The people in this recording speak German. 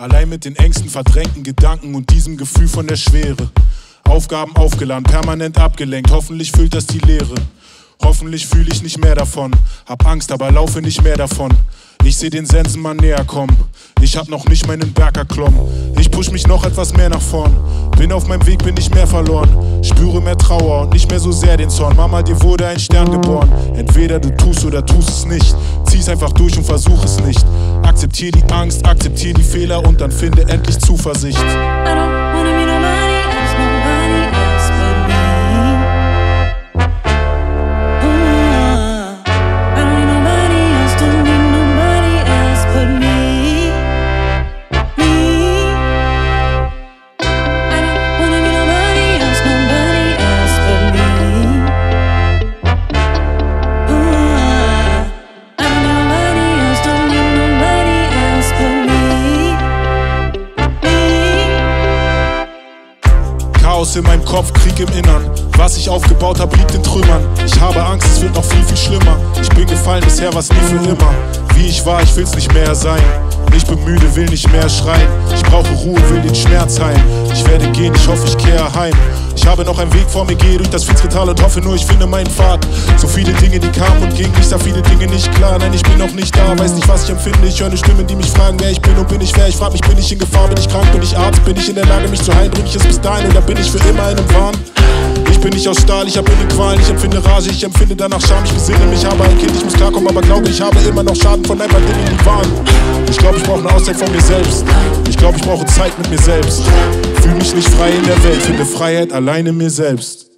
Allein mit den Ängsten, verdrängten Gedanken und diesem Gefühl von der Schwere. Aufgaben aufgeladen, permanent abgelenkt, hoffentlich füllt das die Leere. Hoffentlich fühle ich nicht mehr davon. Hab Angst, aber laufe nicht mehr davon. Ich seh den Sensenmann näher kommen. Ich hab noch nicht meinen Berg erklommen. Ich push mich noch etwas mehr nach vorn. Bin auf meinem Weg, bin ich mehr verloren. Spüre mehr Trauer und nicht mehr so sehr den Zorn. Mama, dir wurde ein Stern geboren. Entweder du tust oder tust es nicht. Zieh's einfach durch und versuch es nicht. Akzeptier die Angst, akzeptier die Fehler und dann finde endlich Zuversicht. Chaos in meinem Kopf, Krieg im Innern. Was ich aufgebaut habe, liegt in Trümmern. Ich habe Angst, es wird noch viel, viel schlimmer. Ich bin gefallen, bisher was nie für immer. Wie ich war, ich will's nicht mehr sein. Ich bin müde, will nicht mehr schreien. Ich brauche Ruhe, will den Schmerz heilen. Ich werde gehen, ich hoffe, ich kehre heim. Ich habe noch einen Weg vor mir, gehe durch das Fitzgetal und hoffe nur, ich finde meinen Pfad. So viele Dinge, die kamen und gingen, ich sah viele Dinge nicht klar. Nein, ich bin noch nicht da, weiß nicht, was ich empfinde. Ich höre eine Stimme, die mich fragen, wer ich bin und bin ich wer. Ich frage mich, bin ich in Gefahr, bin ich krank, bin ich Arzt, bin ich in der Lage, mich zu heilen, bring ich es bis dahin oder bin für immer in einem Wahn? Ich bin nicht aus Stahl, ich habe eine Qualen, ich empfinde Rage, ich empfinde danach Scham, ich besinne mich, habe ein Kind, ich muss klarkommen, aber glaube, ich habe immer noch Schaden von ein paar Dingen, die waren. Ich glaube, ich brauche eine Auszeit von mir selbst. Ich glaube, ich brauche Zeit mit mir selbst. Fühle mich nicht frei in der Welt, finde Freiheit allein in mir selbst.